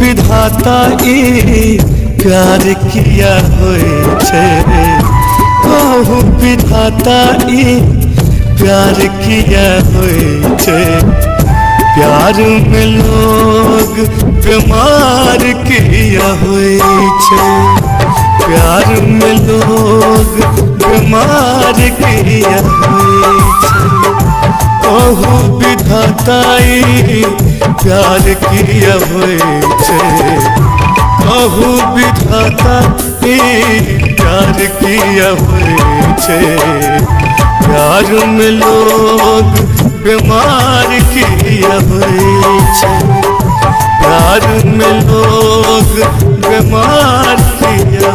विधाता ई प्यार किया होए छे विधाता प्यार किया होए छे प्यार में लोग बीमार किया होए छे प्यार में लोग बीमार किया होए छे ओहू विधाताई प्यार किया ओहू विधाता प्यार किया हुए प्यार में लोग बीमार हुए प्यार में लोग बीमार किया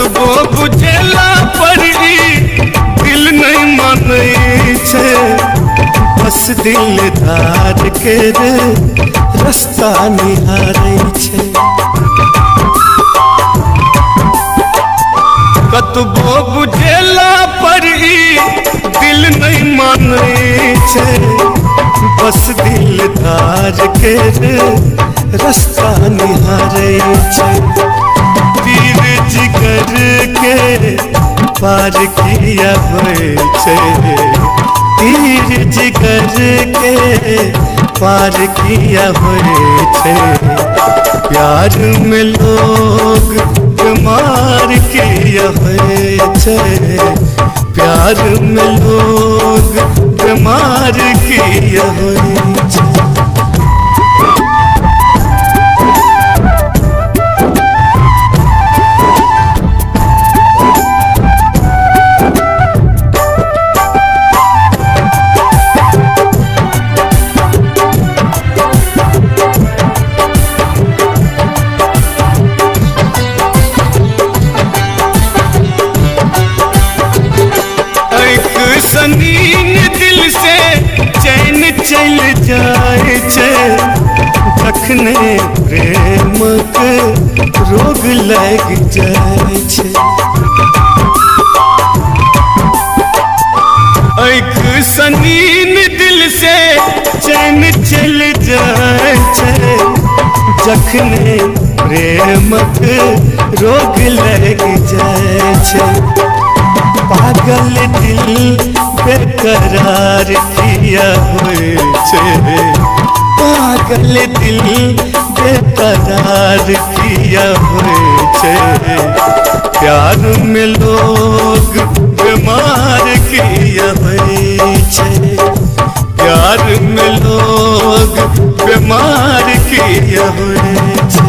कतबो बुझेला पड़ी। दिल नहीं माने छे बस दिल धार के रे, रास्ता निहारे कतबो बुझेला पड़ी। दिल नहीं माने छे बस दिल धार के रे, रास्ता निहारे छे जिगर के पार किया हुए तीर जिगर के पार किया हुए प्यार में लोग बीमार किया हुए प्यार में लोग बीमार किया हुए चल जाए छे तखने प्रेम के रोग लग जाए छे एक सनीन दिल से चैन चल जाए छे जखने प्रेम के रोग लग जाए छे पागल दिल बेकरार किया हुए छे पागल दिल बेकरार किया हुए छे प्यार में लोग बीमार किया हुए छे प्यार में लोग बीमार किया हुए छे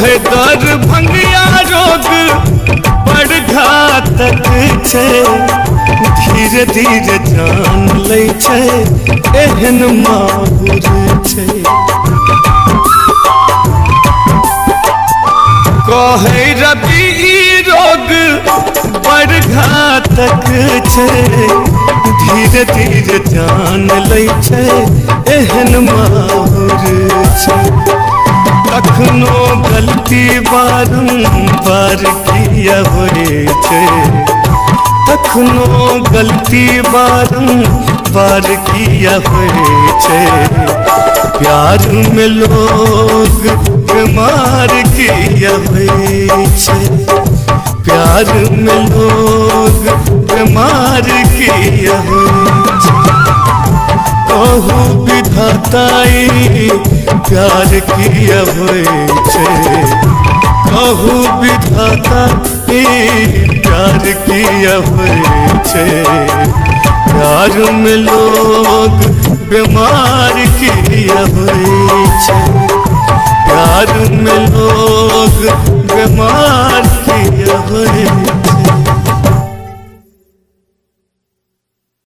ओहे दर भंगिया रोग बड़ घातक धीरे धीरे जान लै छै कहे रवि रोग बड़ घातक धीरे धीरे जान लै छै। कखनो गलती बारंबार किया होए छे कखनो गलती बारंबार किया होए छे प्यार में लोग बीमार किया होए छे प्यार में लोग बीमार किया होए कहू विधाताई प्यार किया हुए कहू विधाता प्यार किया हुए प्यार में लोग बीमार की हुए प्यार में लोग बीमार